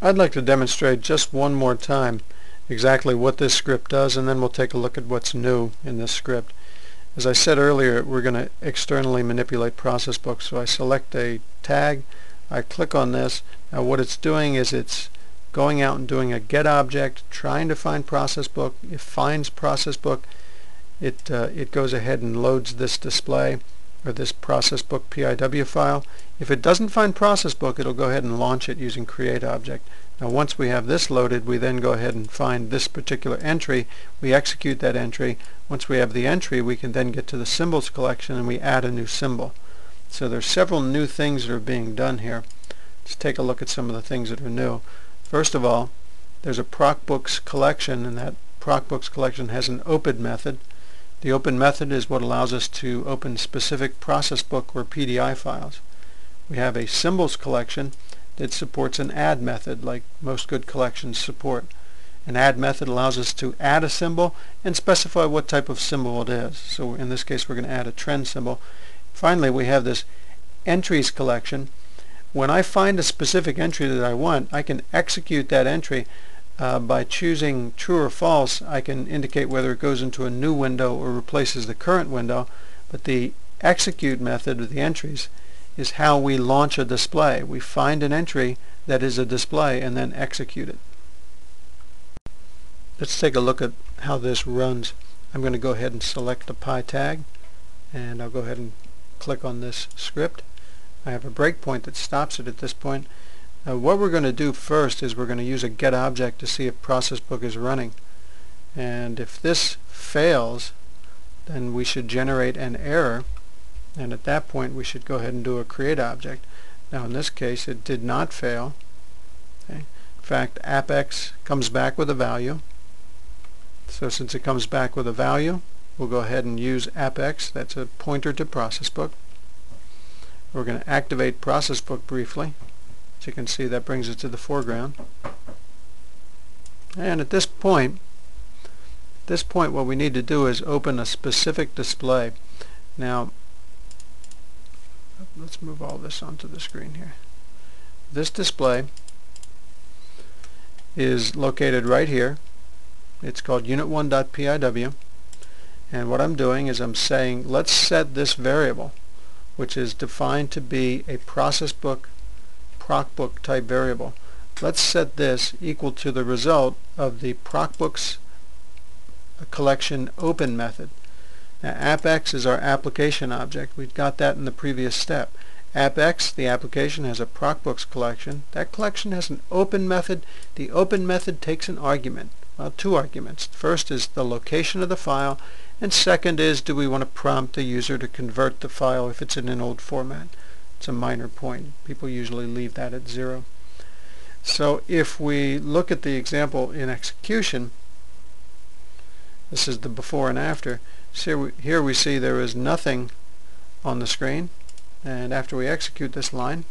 I'd like to demonstrate just one more time exactly what this script does and then we'll take a look at what's new in this script. As I said earlier we're going to externally manipulate process books so I select a tag I click on this. Now what it's doing is it's going out and doing a get object trying to find process book. It finds process book. It uh, it goes ahead and loads this display or this process book PIW file. If it doesn't find process book, it'll go ahead and launch it using create object. Now once we have this loaded, we then go ahead and find this particular entry. We execute that entry. Once we have the entry, we can then get to the symbols collection and we add a new symbol. So there's several new things that are being done here. Let's take a look at some of the things that are new. First of all, there's a procbooks collection and that procbooks collection has an open method. The open method is what allows us to open specific process book or PDI files. We have a symbols collection that supports an add method like most good collections support. An add method allows us to add a symbol and specify what type of symbol it is. So in this case we're going to add a trend symbol. Finally we have this entries collection. When I find a specific entry that I want I can execute that entry uh, by choosing true or false, I can indicate whether it goes into a new window or replaces the current window. But the execute method of the entries is how we launch a display. We find an entry that is a display and then execute it. Let's take a look at how this runs. I'm going to go ahead and select the pi tag and I'll go ahead and click on this script. I have a breakpoint that stops it at this point now what we're going to do first is we're going to use a get object to see if process book is running. And if this fails, then we should generate an error. And at that point we should go ahead and do a create object. Now in this case it did not fail. Okay. In fact AppX comes back with a value. So since it comes back with a value, we'll go ahead and use AppX. That's a pointer to process book. We're going to activate process book briefly. As you can see that brings it to the foreground. And at this point, at this point what we need to do is open a specific display. Now let's move all this onto the screen here. This display is located right here. It's called unit1.piw and what I'm doing is I'm saying let's set this variable which is defined to be a process book procbook type variable. Let's set this equal to the result of the procbooks collection open method. Now AppX is our application object. We've got that in the previous step. AppX, the application, has a procbooks collection. That collection has an open method. The open method takes an argument. Well, two arguments. First is the location of the file, and second is do we want to prompt the user to convert the file if it's in an old format. It's a minor point. People usually leave that at zero. So if we look at the example in execution, this is the before and after. So here we, see there is nothing on the screen. And after we execute this line,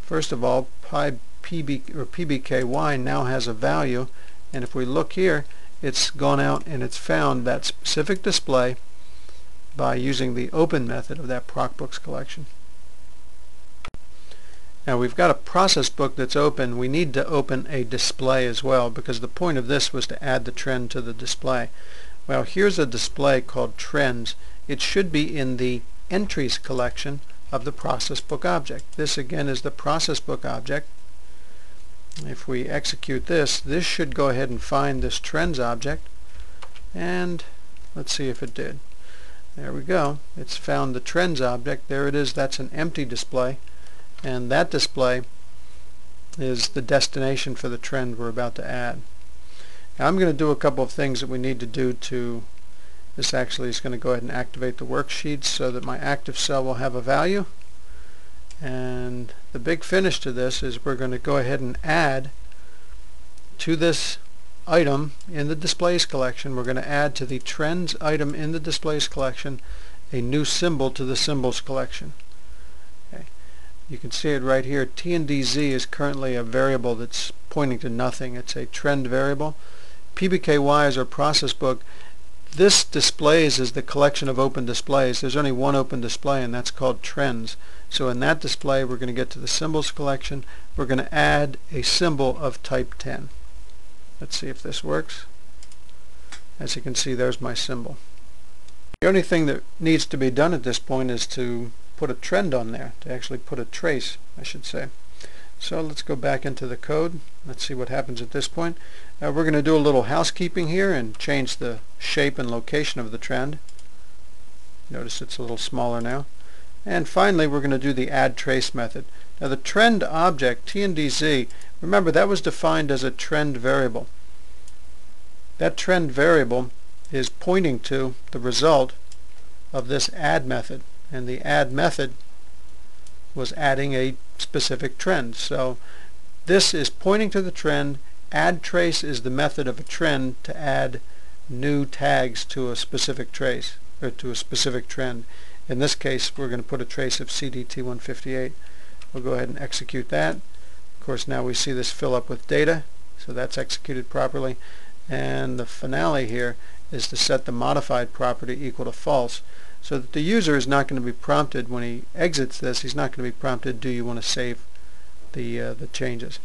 first of all, pi PB, or PBKY now has a value. And if we look here, it's gone out and it's found that specific display by using the open method of that procbooks collection. Now we've got a process book that's open. We need to open a display as well because the point of this was to add the trend to the display. Well here's a display called trends. It should be in the entries collection of the process book object. This again is the process book object. If we execute this, this should go ahead and find this trends object and let's see if it did. There we go. It's found the trends object. There it is. That's an empty display and that display is the destination for the trend we're about to add. Now I'm going to do a couple of things that we need to do to this actually is going to go ahead and activate the worksheet so that my active cell will have a value and the big finish to this is we're going to go ahead and add to this item in the displays collection we're going to add to the trends item in the displays collection a new symbol to the symbols collection you can see it right here. TNDZ is currently a variable that's pointing to nothing. It's a trend variable. PBKY is our process book. this displays is the collection of open displays. There's only one open display and that's called trends. So in that display we're going to get to the symbols collection. We're going to add a symbol of type 10. Let's see if this works. As you can see there's my symbol. The only thing that needs to be done at this point is to put a trend on there, to actually put a trace I should say. So let's go back into the code. Let's see what happens at this point. Uh, we're going to do a little housekeeping here and change the shape and location of the trend. Notice it's a little smaller now. And finally we're going to do the add trace method. Now the trend object, TNDZ, remember that was defined as a trend variable. That trend variable is pointing to the result of this add method. And the add method was adding a specific trend. So this is pointing to the trend. Add trace is the method of a trend to add new tags to a specific trace or to a specific trend. In this case we're going to put a trace of CDT158. We'll go ahead and execute that. Of course now we see this fill up with data so that's executed properly and the finale here is to set the modified property equal to false so that the user is not going to be prompted when he exits this he's not going to be prompted do you want to save the uh, the changes